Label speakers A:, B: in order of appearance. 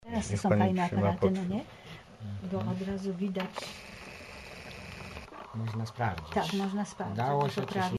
A: Teraz
B: Niech
A: są fajne
B: trzyma
A: aparaty, no nie? Bo mhm. od razu widać,
C: Można sprawdzić.
A: tak, można sprawdzić.
C: Udało
A: żeby
C: się, czy.